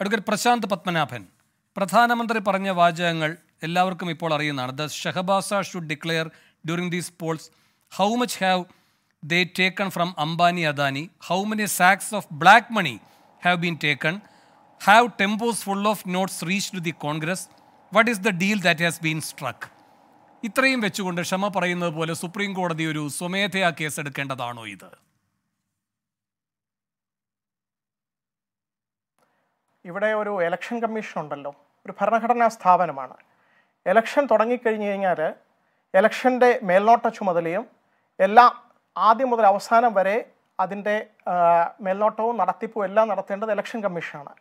Advocate Prashant Padmanabhan. പ്രധാനമന്ത്രി പറഞ്ഞ വാചകങ്ങൾ എല്ലാവർക്കും ഇപ്പോൾ അറിയുന്നതാണ്. The ഷഹബാസ should declare during these polls how much have they taken from Ambani Adani how many sacks of black money have been taken have tempos full of notes reach to the Congress what is the deal that has been struck ഇത്രയും വെച്ചുകൊണ്ട് ക്ഷമ പറയുന്നത് പോലെ supreme കോടതി ഒരു സ്വമേധയാ case എടുക്കേണ്ടതാണോ ഇത്? ഇവിടെ ഒരു എലക്ഷൻ കമ്മീഷൻ ഉണ്ടല്ലോ. ഒരു ഭരണഘടനാ സ്ഥാപനമാണ്. എലക്ഷൻ തുടങ്ങിക്കഴിഞ്ഞ് കഴിഞ്ഞാൽ എലക്ഷന്റെ മേൽനോട്ട ചുമതലയും എല്ലാം ആദ്യം മുതൽ അവസാനം വരെ അതിന്റെ മേൽനോട്ടവും നടത്തിപ്പും എല്ലാം നടത്തേണ്ടത് ഇലക്ഷൻ കമ്മീഷനാണ്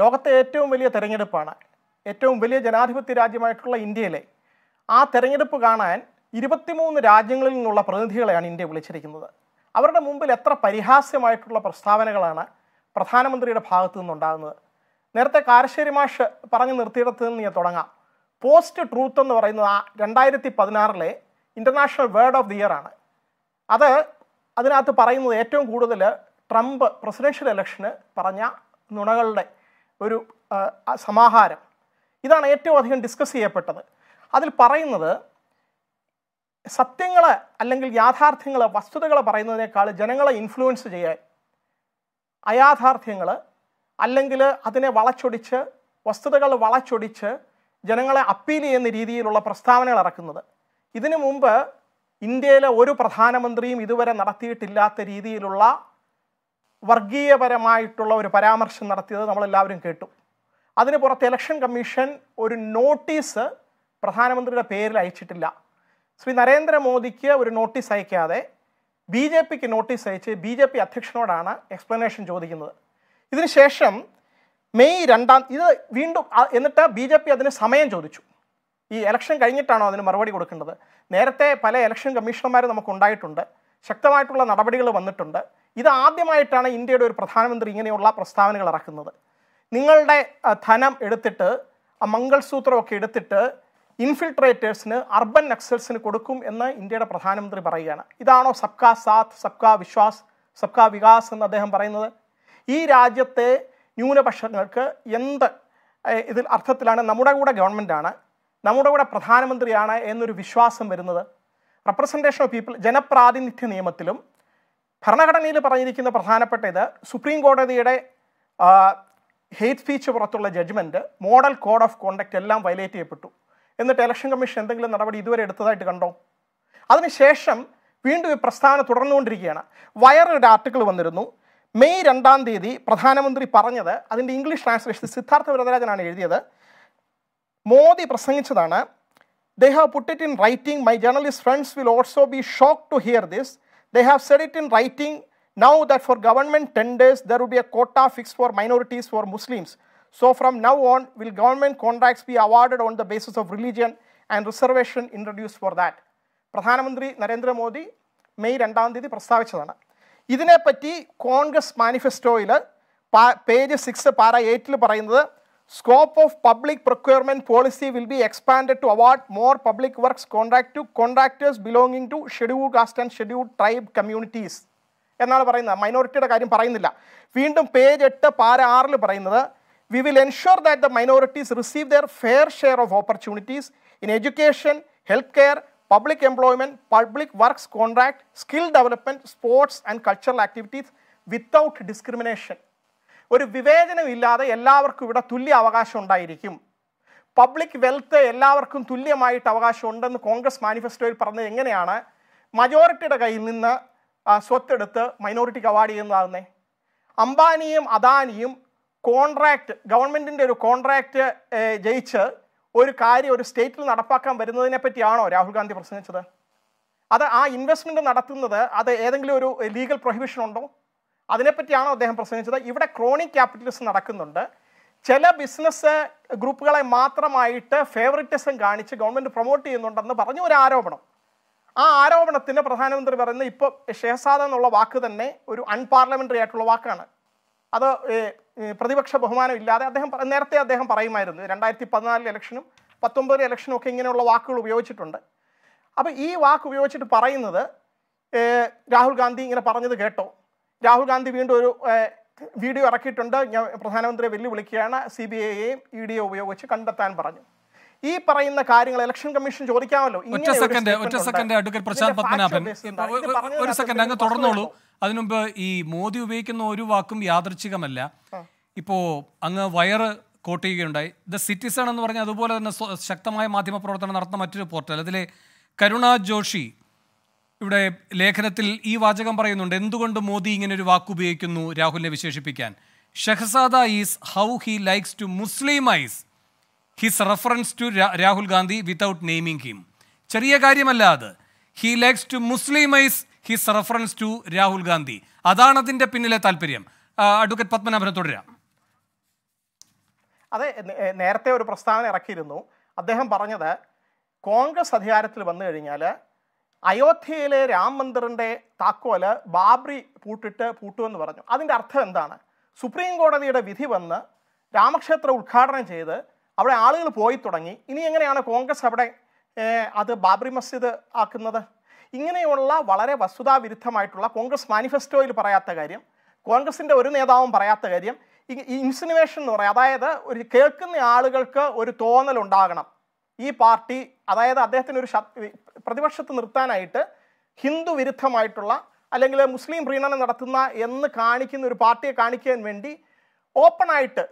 ലോകത്തെ ഏറ്റവും വലിയ തെരഞ്ഞെടുപ്പാണ്. ഏറ്റവും വലിയ ജനാധിപത്യ രാജ്യമായിട്ടുള്ള ഇന്ത്യയിലെ ആ തെരഞ്ഞെടുപ്പ് കാണാൻ ഇരുപത്തിമൂന്ന് രാജ്യങ്ങളിൽ നിന്നുള്ള പ്രതിനിധികളെയാണ് ഇന്ത്യ വിളിച്ചിരിക്കുന്നത്. അവരുടെ മുമ്പിൽ എത്ര പരിഹാസ്യമായിട്ടുള്ള പ്രസ്താവനകളാണ് പ്രധാനമന്ത്രിയുടെ ഭാഗത്തു നിന്നുണ്ടാകുന്നത്. നേരത്തെ കാരശ്ശേരി മാഷ് പറഞ്ഞു നിർത്തിയിടത്ത് നിന്ന് ഞാൻ തുടങ്ങാം. പോസ്റ്റ് ട്രൂത്ത് എന്ന് പറയുന്നത് ആ രണ്ടായിരത്തി പതിനാറിലെ international word of the year ആണ്. അത് അതിനകത്ത് പറയുന്നത് ഏറ്റവും കൂടുതൽ ട്രംപ് പ്രസിഡൻഷ്യൽ ഇലക്ഷന് പറഞ്ഞ നുണകളുടെ ഒരു സമാഹാരം. ഇതാണ് ഏറ്റവും അധികം ഡിസ്കസ് ചെയ്യപ്പെട്ടത്. അതിൽ പറയുന്നത് സത്യങ്ങൾ അല്ലെങ്കിൽ യാഥാർത്ഥ്യങ്ങൾ വസ്തുതകൾ പറയുന്നതിനേക്കാൾ ജനങ്ങളെ ഇൻഫ്ലുവൻസ് ചെയ്യാൻ അയാഥാർത്ഥ്യങ്ങൾ അല്ലെങ്കിൽ അതിനെ വളച്ചൊടിച്ച് വസ്തുതകൾ വളച്ചൊടിച്ച് ജനങ്ങളെ അപ്പീൽ ചെയ്യുന്ന രീതിയിലുള്ള പ്രസ്താവനകൾ ഇറക്കുന്നത്. ഇതിനു മുമ്പ് ഇന്ത്യയിലെ ഒരു പ്രധാനമന്ത്രിയും ഇതുവരെ നടത്തിയിട്ടില്ലാത്ത രീതിയിലുള്ള വർഗീയപരമായിട്ടുള്ള ഒരു പരാമർശം നടത്തിയത് നമ്മളെല്ലാവരും കേട്ടു. അതിന് പുറത്ത് ഇലക്ഷൻ കമ്മീഷൻ ഒരു നോട്ടീസ് പ്രധാനമന്ത്രിയുടെ പേരിൽ അയച്ചിട്ടില്ല. ശ്രീ നരേന്ദ്രമോദിക്ക് ഒരു നോട്ടീസ് അയക്കാതെ ബി ജെ പിക്ക് നോട്ടീസ് അയച്ച് ബി ജെ പി അധ്യക്ഷനോടാണ് എക്സ്പ്ലനേഷൻ ചോദിക്കുന്നത്. ഇതിനുശേഷം മെയ് രണ്ടാം ഇത് വീണ്ടും എന്നിട്ട് ബി ജെ പി അതിന് സമയം ചോദിച്ചു. ഈ ഇലക്ഷൻ കഴിഞ്ഞിട്ടാണോ അതിന് മറുപടി കൊടുക്കേണ്ടത്? നേരത്തെ പല ഇലക്ഷൻ കമ്മീഷണർമാർ നമുക്ക് ഉണ്ടായിട്ടുണ്ട്. ശക്തമായിട്ടുള്ള നടപടികൾ വന്നിട്ടുണ്ട്. ഇത് ആദ്യമായിട്ടാണ് ഇന്ത്യയുടെ ഒരു പ്രധാനമന്ത്രി ഇങ്ങനെയുള്ള പ്രസ്താവനകൾ ഇറക്കുന്നത്. നിങ്ങളുടെ ധനം എടുത്തിട്ട് മംഗൾസൂത്രമൊക്കെ എടുത്തിട്ട് ഇൻഫിൽട്രേറ്റേഴ്സിന് അർബൻ നക്സൽസിന് കൊടുക്കും എന്ന് ഇന്ത്യയുടെ പ്രധാനമന്ത്രി പറയുകയാണ്. ഇതാണോ സബ്കാ സാത്ത് സബ്കാ വിശ്വാസ് സബ്കാ വികാസ് എന്ന് അദ്ദേഹം പറയുന്നത്? ഈ രാജ്യത്തെ ന്യൂനപക്ഷങ്ങൾക്ക് എന്ത് ഇതിൽ അർത്ഥത്തിലാണ് നമ്മുടെ കൂടെ ഗവൺമെന്റാണ് നമ്മുടെ കൂടെ പ്രധാനമന്ത്രിയാണ് എന്നൊരു വിശ്വാസം വരുന്നത്. റെപ്രസെന്റേഷൻ ഓഫ് പീപ്പിൾ ജനപ്രാതിനിധ്യ നിയമത്തിലും ഭരണഘടനയിൽ പറഞ്ഞിരിക്കുന്ന പ്രധാനപ്പെട്ട ഇത് സുപ്രീം കോടതിയുടെ ഹെയ്റ്റ് സ്പീച്ച് പുറത്തുള്ള judgment model code of conduct violate violate ചെയ്യപ്പെട്ടു. എന്നിട്ട് ഇലക്ഷൻ കമ്മീഷൻ എന്തെങ്കിലും നടപടി ഇതുവരെ എടുത്തതായിട്ട് കണ്ടോ? അതിനുശേഷം വീണ്ടും ഈ പ്രസ്ഥാനം തുടർന്നുകൊണ്ടിരിക്കുകയാണ്. വയറൊരു ആർട്ടിക്കിൾ വന്നിരുന്നു. മെയ് രണ്ടാം തീയതി പ്രധാനമന്ത്രി പറഞ്ഞത് അതിന്റെ ഇംഗ്ലീഷ് ട്രാൻസ്ലേഷൻ സിദ്ധാർത്ഥ വരദരാജനാണ് എഴുതിയത്. Modi പ്രസംഗിച്ചതാണ് they have put it in writing my journalist friends will also be shock to hear this they have said it in writing now that for government tenders there will be a quota fix for minorities for Muslims so from now on, will government contracts be awarded on the basis of religion and reservation introduced for that? പ്രധാനമന്ത്രി Narendra Modi May രണ്ടാം തീയതി പ്രസ്താവിച്ചതാണ്. ഇതിനെപ്പറ്റി Congress മാനിഫെസ്റ്റോയിൽ page six para എയ്റ്റിൽ പറയുന്നത് scope of public procurement policy will be expand to award more public works contract to contractors belonging to scheduled caste and scheduled tribe communities എന്നാണ് പറയുന്നത്. മൈനോറിറ്റിയുടെ കാര്യം പറയുന്നില്ല. വീണ്ടും പേജ് എട്ട് പാര ആറിൽ പറയുന്നത് we will ensure that the minorities receive their fair share of opportunities in education, healthcare, public employment, public works contract, skill development, sports and cultural activities without discrimination. ഒരു വിവേചനമില്ലാതെ എല്ലാവർക്കും ഇവിടെ തുല്യ അവകാശം ഉണ്ടായിരിക്കും പബ്ലിക് വെൽത്ത് എല്ലാവർക്കും തുല്യമായിട്ട് അവകാശം ഉണ്ടെന്ന് കോൺഗ്രസ് മാനിഫെസ്റ്റോയിൽ പറഞ്ഞത് എങ്ങനെയാണ് മജോറിറ്റിയുടെ കയ്യിൽ നിന്ന് സ്വത്തെടുത്ത് മൈനോറിറ്റിക്ക് അവാർഡ് ചെയ്യുന്നതാകുന്നേ അംബാനിയും അദാനിയും കോൺട്രാക്റ്റ് ഗവൺമെന്റിന്റെ ഒരു കോൺട്രാക്റ്റ് ജയിച്ച് ഒരു കാര്യം ഒരു സ്റ്റേറ്റിൽ നടപ്പാക്കാൻ വരുന്നതിനെ പറ്റിയാണോ രാഹുൽ ഗാന്ധി പ്രസംഗിച്ചത്? അത് ആ ഇൻവെസ്റ്റ്മെന്റ് നടത്തുന്നത് അത് ഏതെങ്കിലും ഒരു ലീഗൽ പ്രൊഹിബിഷൻ ഉണ്ടോ? അതിനെപ്പറ്റിയാണോ അദ്ദേഹം പ്രസംഗിച്ചത്? ഇവിടെ ക്രോണിക് ക്യാപിറ്റലിസം നടക്കുന്നുണ്ട്. ചില ബിസിനസ് ഗ്രൂപ്പുകളെ മാത്രമായിട്ട് ഫേവറിറ്റിസം കാണിച്ച് ഗവൺമെന്റ് പ്രൊമോട്ട് ചെയ്യുന്നുണ്ടെന്ന് പറഞ്ഞ ഒരു ആരോപണം. ആ ആരോപണത്തിന് പ്രധാനമന്ത്രി പറയുന്നത് ഇപ്പോൾ ഷെഹസാദ് എന്നുള്ള വാക്ക് തന്നെ ഒരു അൺപാർലമെന്ററി ആയിട്ടുള്ള വാക്കാണ്. അത് പ്രതിപക്ഷ ബഹുമാനം ഇല്ലാതെ അദ്ദേഹം നേരത്തെ അദ്ദേഹം പറയുമായിരുന്നു രണ്ടായിരത്തി പതിനാലിൽ ഇലക്ഷനും പത്തൊമ്പത് ഇലക്ഷനും ഒക്കെ ഇങ്ങനെയുള്ള വാക്കുകൾ ഉപയോഗിച്ചിട്ടുണ്ട്. അപ്പോൾ ഈ വാക്ക് ഉപയോഗിച്ചിട്ട് പറയുന്നത് രാഹുൽ ഗാന്ധി ഇങ്ങനെ പറഞ്ഞത് കേട്ടോ. രാഹുൽ ഗാന്ധി വീണ്ടും ഒരു വീഡിയോ ഇറക്കിയിട്ടുണ്ട്. ഞാൻ പ്രധാനമന്ത്രിയെ വെല്ലുവിളിക്കുകയാണ്. സി ബി ഐയെയും ഇ ഡിയെ ഉപയോഗിച്ച് കണ്ടെത്താൻ പറഞ്ഞു. ഈ പറയുന്ന കാര്യങ്ങൾ ഇലക്ഷൻ കമ്മീഷൻ ചോദിക്കാമല്ലോ. ഒറ്റ സെക്കൻഡ് ഒറ്റ സെക്കൻഡ് അഡ്വക്കേറ്റ് പ്രശാന്ത് പത്മനാഭൻ. ഒരു- സെക്കൻഡ് അങ്ങ് തുടർന്നോളൂ? അതിനുമുമ്പ് ഈ മോദി ഉപയോഗിക്കുന്ന ഒരു വാക്കും യാദൃച്ഛികമല്ല. ഇപ്പോ അങ്ങ് വയറ് കോട്ട് ചെയ്യുകയുണ്ടായി ദ സിറ്റിസൺ എന്ന് പറഞ്ഞ അതുപോലെ തന്നെ ശക്തമായ മാധ്യമ പ്രവർത്തനം നടത്തുന്ന മറ്റൊരു പോർട്ടൽ. അതിലെ കരുണ ജോഷി ഇവിടെ ലേഖനത്തിൽ ഈ വാചകം പറയുന്നുണ്ട്. എന്തുകൊണ്ട് മോദി ഇങ്ങനെ ഒരു വാക്ക് ഉപയോഗിക്കുന്നു? രാഹുലിനെ വിശേഷിപ്പിക്കാൻ. Shehzada is how he likes to Muslimise his reference to Rahul Gandhi without naming him ചെറിയ കാര്യമല്ല അത്. He likes to Muslimise his reference to Rahul Gandhi അതാണ് അതിന്റെ പിന്നിലെ താല്പര്യം. അഡ്വക്കേറ്റ് പത്മനാഭനെ തുടരാം. അതെ നേരത്തെ ഒരു പ്രസ്താവന ഇറക്കിയിരുന്നു. അദ്ദേഹം പറഞ്ഞത് കോൺഗ്രസ് അധികാരത്തിൽ വന്നു കഴിഞ്ഞാൽ അയോധ്യയിലെ രാം മന്ദിറിന്റെ താക്കോൽ ബാബ്രി പൂട്ടിട്ട് പൂട്ടുമെന്ന് പറഞ്ഞു. അതിന്റെ അർത്ഥം എന്താണ്? സുപ്രീം കോടതിയുടെ വിധി വന്ന് രാമക്ഷേത്രം ഉദ്ഘാടനം ചെയ്ത് അവിടെ ആളുകൾ പോയി തുടങ്ങി. ഇനി എങ്ങനെയാണ് കോൺഗ്രസ് അവിടെ അത് ബാബറി മസ്ജിദ് ആക്കുന്നത്? ഇങ്ങനെയുള്ള വളരെ വസ്തുതാവിരുദ്ധമായിട്ടുള്ള കോൺഗ്രസ് മാനിഫെസ്റ്റോയിൽ പറയാത്ത കാര്യം കോൺഗ്രസിന്റെ ഒരു നേതാവും പറയാത്ത കാര്യം ഈ ഇൻസിനുവേഷൻ എന്ന് പറയാം. അതായത് ഒരു കേൾക്കുന്ന ആളുകൾക്ക് ഒരു തോന്നൽ ഉണ്ടാകണം. ഈ പാർട്ടി അതായത് അദ്ദേഹത്തിന് ഒരു പ്രതിപക്ഷത്ത് നിർത്താനായിട്ട് ഹിന്ദു വിരുദ്ധമായിട്ടുള്ള അല്ലെങ്കിൽ മുസ്ലിം പ്രീണനം നടത്തുന്ന എന്ന് കാണിക്കുന്ന ഒരു പാർട്ടിയെ കാണിക്കാൻ വേണ്ടി ഓപ്പണായിട്ട്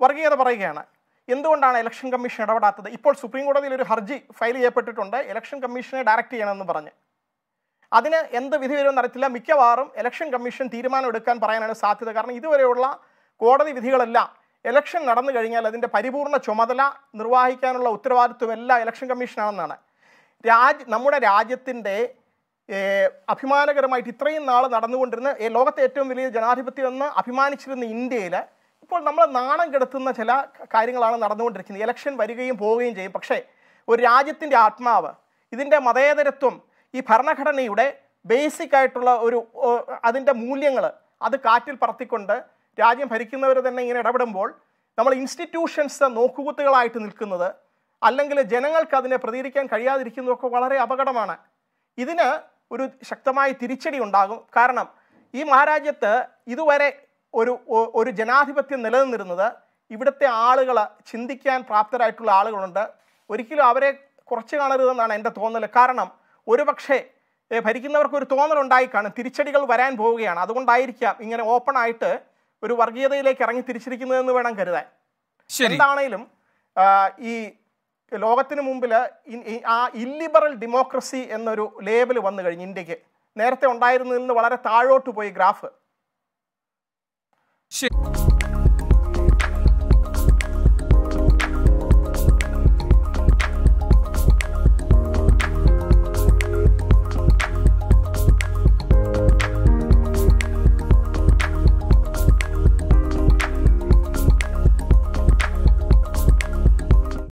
വർഗീയത പറയുകയാണ്. എന്തുകൊണ്ടാണ് ഇലക്ഷൻ കമ്മീഷൻ ഇടപെടാത്തത്? ഇപ്പോൾ സുപ്രീം കോടതിയിൽ ഒരു ഹർജി ഫയൽ ചെയ്യപ്പെട്ടിട്ടുണ്ട്. ഇലക്ഷൻ കമ്മീഷനെ ഡയറക്റ്റ് ചെയ്യണമെന്ന് പറഞ്ഞ്. അതിന് എന്ത് വിധി വരുമെന്ന് അറിയത്തില്ല. മിക്കവാറും ഇലക്ഷൻ കമ്മീഷൻ തീരുമാനം എടുക്കാൻ പറയാനാണ് സാധ്യത. കാരണം ഇതുവരെയുള്ള കോടതി വിധികളെല്ലാം ഇലക്ഷൻ നടന്നു കഴിഞ്ഞാൽ അതിന്റെ പരിപൂർണ ചുമതല നിർവഹിക്കാനുള്ള ഉത്തരവാദിത്വം എല്ലാം ഇലക്ഷൻ കമ്മീഷനാണെന്നാണ് രാജ് നമ്മുടെ രാജ്യത്തിന്റെ അഭിമാനകരമായിട്ട് ഇത്രയും നാൾ നടന്നുകൊണ്ടിരുന്ന ലോകത്തെ ഏറ്റവും വലിയ ജനാധിപത്യമെന്ന് അഭിമാനിച്ചിരുന്ന ഇന്ത്യയിൽ ഇപ്പോൾ നമ്മൾ നാണം കെടുത്തുന്ന ചില കാര്യങ്ങളാണ് നടന്നുകൊണ്ടിരിക്കുന്നത്. ഇലക്ഷൻ വരികയും പോവുകയും ചെയ്യും. പക്ഷേ ഒരു രാജ്യത്തിന്റെ ആത്മാവ് ഇതിന്റെ മതേതരത്വം ഈ ഭരണഘടനയുടെ ബേസിക് ആയിട്ടുള്ള ഒരു അതിന്റെ മൂല്യങ്ങൾ അത് കാറ്റിൽ പറത്തിക്കൊണ്ട് രാജ്യം ഭരിക്കുന്നവർ തന്നെ ഇങ്ങനെ ഇടപെടുമ്പോൾ നമ്മൾ ഇൻസ്റ്റിറ്റ്യൂഷൻസ് നോക്കുകുത്തുകളായിട്ട് നിൽക്കുന്നത് അല്ലെങ്കിൽ ജനങ്ങൾക്ക് അതിനെ പ്രതികരിക്കാൻ കഴിയാതിരിക്കുന്നതൊക്കെ വളരെ അപകടമാണ്. ഇതിന് ഒരു ശക്തമായ തിരിച്ചടി ഉണ്ടാകും. കാരണം ഈ മഹാരാജ്യത്ത് ഇതുവരെ ഒരു ഒരു ജനാധിപത്യം നിലനിന്നിരുന്നത് ഇവിടുത്തെ ആളുകൾ ചിന്തിക്കാൻ പ്രാപ്തരായിട്ടുള്ള ആളുകളുണ്ട്. ഒരിക്കലും അവരെ കുറച്ച് കാണരുതെന്നാണ് എന്റെ തോന്നൽ കാരണം ഒരുപക്ഷെ ഭരിക്കുന്നവർക്ക് ഒരു തോന്നലുണ്ടായി കാണും. തിരിച്ചടികൾ വരാൻ പോവുകയാണ്. അതുകൊണ്ടായിരിക്കാം ഇങ്ങനെ ഓപ്പൺ ആയിട്ട് ഒരു വർഗീയതയിലേക്ക് ഇറങ്ങി തിരിച്ചിരിക്കുന്നതെന്ന് വേണം കരുതാൻ. എന്താണേലും ഈ ലോകത്തിന് മുമ്പിൽ ആ ഇല്ലിബറൽ ഡെമോക്രസി എന്നൊരു ലേബൽ വന്നു കഴിഞ്ഞു ഇന്ത്യയ്ക്ക്. നേരത്തെ ഉണ്ടായിരുന്നതിൽ നിന്ന് വളരെ താഴോട്ട് പോയി ഗ്രാഫ്.